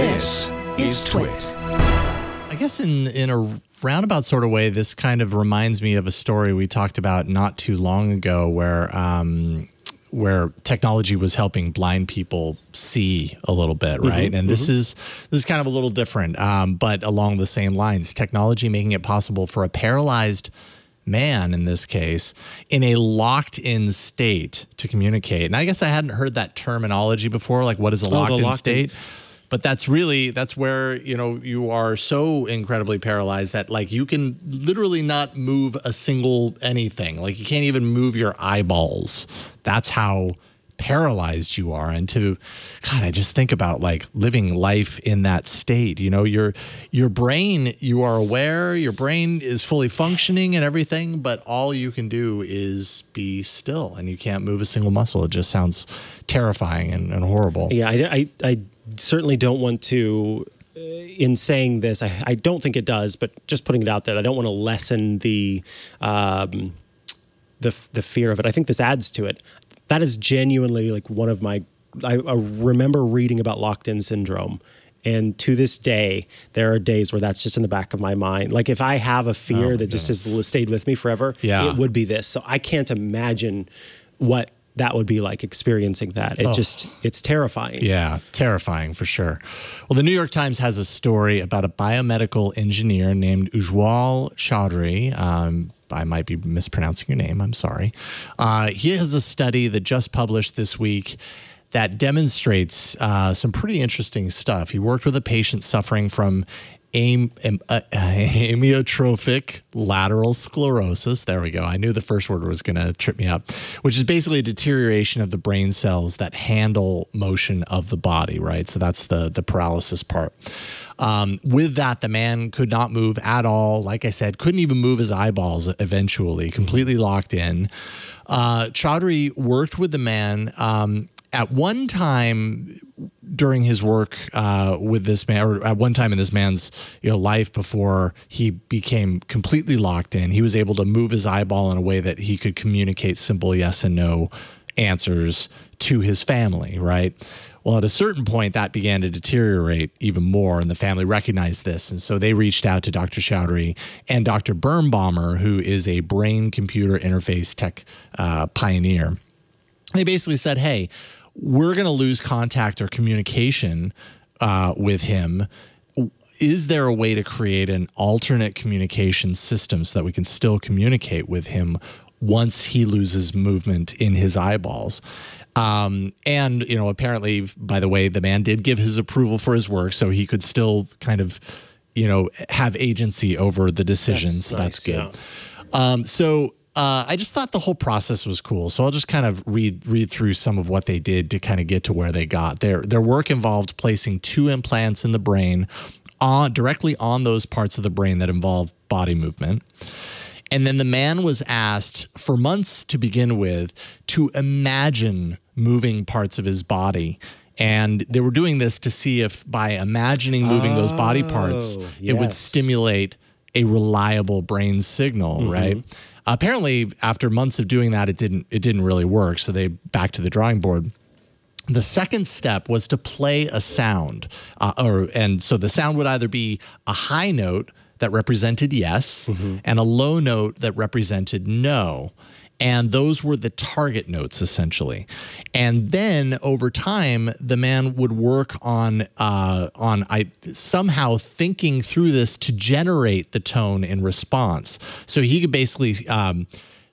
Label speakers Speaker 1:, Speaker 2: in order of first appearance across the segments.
Speaker 1: This is Twit.
Speaker 2: I guess in in a roundabout sort of way, this kind of reminds me of a story we talked about not too long ago, where um, where technology was helping blind people see a little bit, right? and this is this is kind of a little different, um, but along the same lines. Technology making it possible for a paralyzed man in this case in a locked in state to communicate and i guess i hadn't heard that terminology before like what is a
Speaker 3: the
Speaker 2: locked in
Speaker 3: locked in-
Speaker 2: state but that's really that's where you know you are so incredibly paralyzed that like you can literally not move a single anything. Like you can't even move your eyeballs. That's how paralyzed you are. And to god i just think about like living life in that state you know your your brain you are aware your brain is fully functioning and everything but all you can do is be still and you can't move a single muscle. It just sounds terrifying and, and horrible.
Speaker 3: Yeah, I, I, I certainly don't want to, uh, in saying this, I, I don't think it does, but just putting it out there, I don't want to lessen the, um, the, the fear of it. I think this adds to it. That is genuinely like one of my, I, I remember reading about locked in syndrome. And to this day, there are days where that's just in the back of my mind. Like if I have a fear that just has stayed with me forever,
Speaker 2: Yeah.
Speaker 3: it would be this. So I can't imagine what that would be like experiencing that. It just, it's terrifying.
Speaker 2: Yeah, terrifying for sure. Well, the New York Times has a story about a biomedical engineer named Ujwal Chaudhary. Um, I might be mispronouncing your name. I'm sorry. Uh, he has a study that just published this week that demonstrates uh, some pretty interesting stuff. He worked with a patient suffering from am, am, uh, amyotrophic lateral sclerosis. There we go. I knew the first word was going to trip me up, which is basically a deterioration of the brain cells that handle motion of the body, right? So that's the the paralysis part. Um, with that, the man could not move at all. Like I said, couldn't even move his eyeballs eventually, completely locked in. Uh, Chaudhary worked with the man. Um, at one time during his work uh, with this man, or at one time in this man's you know life before he became completely locked in, he was able to move his eyeball in a way that he could communicate simple yes and no answers to his family, right? Well, at a certain point, that began to deteriorate even more, and the family recognized this. And so they reached out to Dr. Chaudhary and Dr. Birbaumer, who is a brain computer interface tech uh, pioneer they basically said, "Hey, we're going to lose contact or communication uh, with him. Is there a way to create an alternate communication system so that we can still communicate with him once he loses movement in his eyeballs?" Um, and you know, apparently, by the way, the man did give his approval for his work, so he could still kind of, you know, have agency over the decisions. so that's
Speaker 3: nice,
Speaker 2: good. Um, so uh, I just thought the whole process was cool. So I'll just kind of read read through some of what they did to kind of get to where they got. Their their work involved placing two implants in the brain on directly on those parts of the brain that involve body movement. And then the man was asked for months to begin with to imagine moving parts of his body. And they were doing this to see if by imagining moving those body parts,
Speaker 3: Oh,
Speaker 2: it would stimulate a reliable brain signal, right? Apparently, after months of doing that, it didn't it didn't really work. So they back to the drawing board. The second step was to play a sound, uh, or and so the sound would either be a high note that represented yes, and a low note that represented no, and those were the target notes essentially. And then over time, the man would work on uh, on I somehow thinking through this to generate the tone in response. So he could basically. Um,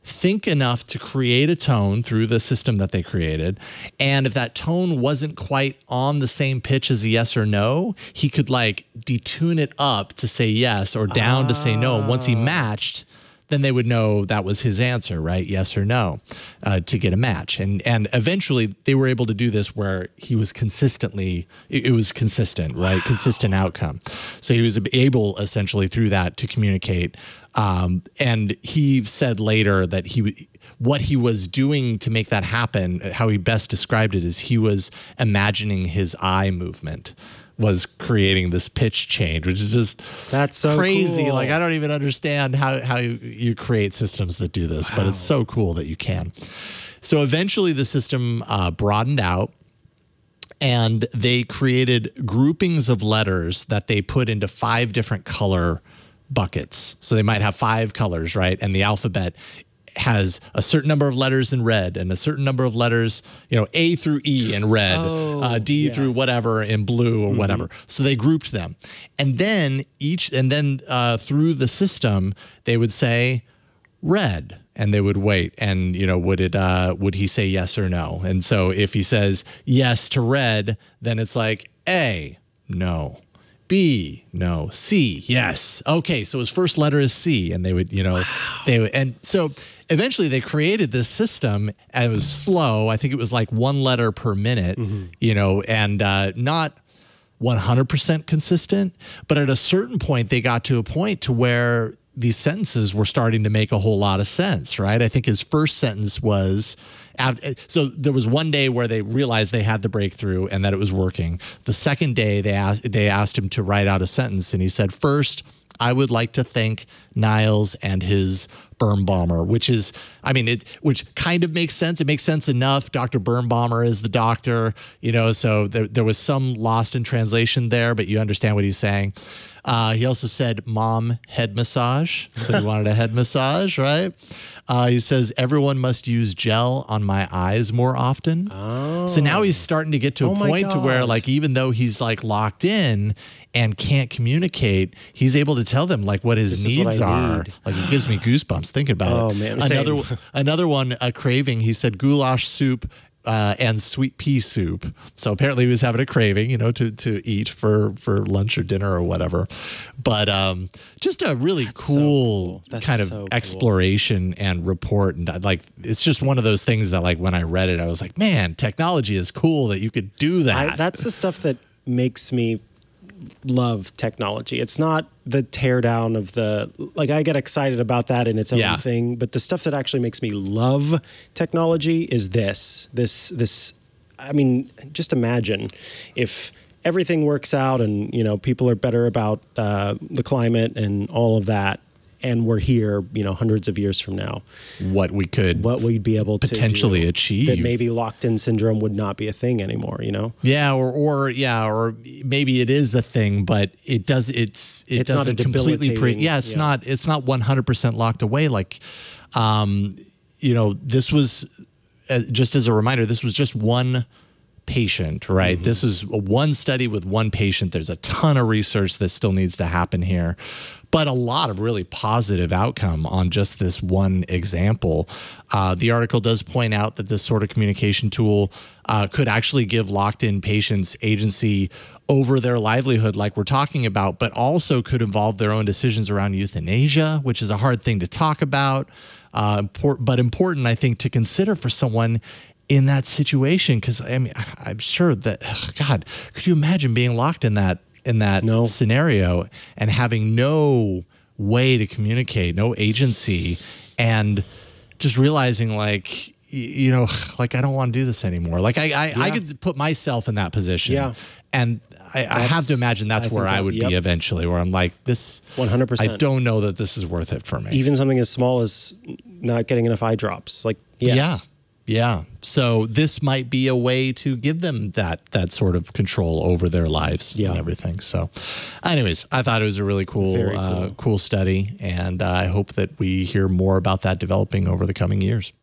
Speaker 2: think enough to create a tone through the system that they created. And if that tone wasn't quite on the same pitch as a yes or no, he could like detune it up to say yes or down to say no. Once he matched, then they would know that was his answer, right? Yes or no, uh, to get a match. And and eventually they were able to do this where he was consistently, it, it was consistent, right? Consistent outcome. So he was able essentially through that to communicate. Um, and he said later that he what he was doing to make that happen, how he best described it is he was imagining his eye movement was creating this pitch change, which is just
Speaker 3: That's so
Speaker 2: crazy.
Speaker 3: cool.
Speaker 2: Like I don't even understand how how you, you create systems that do this, but it's so cool that you can. So eventually, the system uh, broadened out, and they created groupings of letters that they put into five different color buckets. So they might have five colors, right? And the alphabet has a certain number of letters in red and a certain number of letters, you know, A through E in red,
Speaker 3: Oh,
Speaker 2: uh, D
Speaker 3: yeah.
Speaker 2: through whatever in blue or whatever. So they grouped them, and then each, and then uh, through the system, they would say red, and they would wait, and you know, would it, uh, would he say yes or no? And so if he says yes to red, then it's like A, no. B, no. C, yes. Okay, so his first letter is C, and they would, you know, they would, and so eventually they created this system, and it was slow. I think it was like one letter per minute, you know, and uh, not 100% consistent, but at a certain point they got to a point to where these sentences were starting to make a whole lot of sense, right? I think his first sentence was Eh, so there was one day where they realized they had the breakthrough and that it was working. The second day they asked they asked him to write out a sentence and he said, "First, I would like to thank Niles and his Birbaumer, which is, I mean, it, which kind of makes sense. It makes sense enough. Dr. Birbaumer is the doctor, you know, so there, there was some lost in translation there, but you understand what he's saying. Uh, he also said, mom head massage. So he wanted a head massage, right? Uh, he says, everyone must use gel on my eyes more often. So now he's starting to get to a
Speaker 3: Oh
Speaker 2: point to where, like, even though he's like locked in and can't communicate, he's able to tell them like what his
Speaker 3: This is what
Speaker 2: needs are.
Speaker 3: need.
Speaker 2: Like it gives me goosebumps thinking about
Speaker 3: Oh,
Speaker 2: it.
Speaker 3: man,
Speaker 2: another
Speaker 3: same.
Speaker 2: another one, a craving. He said goulash soup. Uh, and sweet pea soup. So apparently he was having a craving, you know, to to eat for for lunch or dinner or whatever. But um, just a really
Speaker 3: so
Speaker 2: cool,
Speaker 3: cool.
Speaker 2: Kind of
Speaker 3: so cool.
Speaker 2: exploration and report, and uh, like it's just one of those things that like when I read it, I was like, man, technology is cool that you could do that.
Speaker 3: I, that's the stuff that makes me love technology. It's not the teardown of the like I get excited about that in its own
Speaker 2: Yeah.
Speaker 3: thing, but the stuff that actually makes me love technology is this. This this I mean, just imagine if everything works out and you know people are better about uh, the climate and all of that and we're here you know hundreds of years from now
Speaker 2: what we could
Speaker 3: what we'd be able to
Speaker 2: Potentially
Speaker 3: do
Speaker 2: achieve.
Speaker 3: that maybe locked in syndrome would not be a thing anymore you know
Speaker 2: Yeah, or or yeah, or maybe it is a thing, but it does it's it
Speaker 3: It's not a
Speaker 2: doesn't completely pre yeah, it's
Speaker 3: yeah.
Speaker 2: not it's not one hundred percent locked away. Like, um, you know, this was uh, just as a reminder, this was just one patient, right?
Speaker 3: Mm-hmm.
Speaker 2: This is a one study with one patient. There's a ton of research that still needs to happen here, but a lot of really positive outcome on just this one example. Uh, the article does point out that this sort of communication tool uh, could actually give locked in patients agency over their livelihood, like we're talking about, but also could involve their own decisions around euthanasia, which is a hard thing to talk about, uh, but important, I think, to consider for someone in that situation because I mean I'm sure that ugh, God could you imagine being locked in that in that
Speaker 3: No.
Speaker 2: scenario and having no way to communicate no agency and just realizing like you know like I don't want to do this anymore like I I, I could put myself in that position
Speaker 3: Yeah.
Speaker 2: and I, I have to imagine that's
Speaker 3: I
Speaker 2: where I
Speaker 3: that-
Speaker 2: would be eventually where I'm like this
Speaker 3: 100%.
Speaker 2: I don't know that this is worth it for me
Speaker 3: even something as small as not getting enough eye drops. Like, yes.
Speaker 2: Yeah. Yeah. So this might be a way to give them that that sort of control over their lives
Speaker 3: Yeah.
Speaker 2: and everything. So anyways, I thought it was a really cool Uh,
Speaker 3: cool.
Speaker 2: cool study and uh, I hope that we hear more about that developing over the coming years.